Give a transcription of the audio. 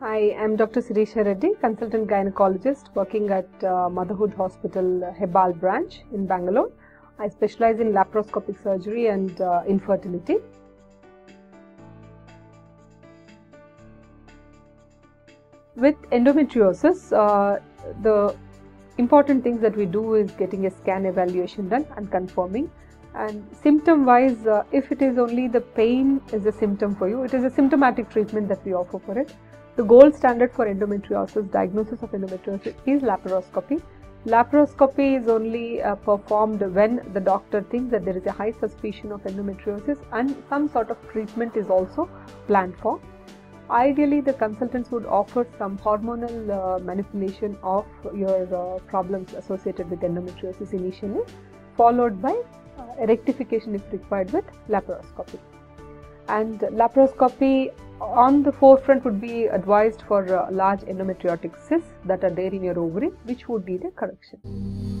I am Dr. Sireesha Reddy, consultant gynecologist working at uh, Motherhood Hospital uh, Hebbal branch in Bangalore. I specialize in laparoscopic surgery and uh, infertility. With endometriosis, uh, the important things that we do is getting a scan evaluation done and confirming. And symptom wise, uh, if it is only the pain is a symptom for you, it is a symptomatic treatment that we offer for it. The gold standard for endometriosis, diagnosis of endometriosis is laparoscopy. Laparoscopy is only uh, performed when the doctor thinks that there is a high suspicion of endometriosis and some sort of treatment is also planned for. Ideally, the consultants would offer some hormonal uh, manipulation of your uh, problems associated with endometriosis initially, followed by uh, rectification if required with laparoscopy. And laparoscopy on the forefront would be advised for uh, large endometriotic cysts that are there in your ovary, which would need a correction.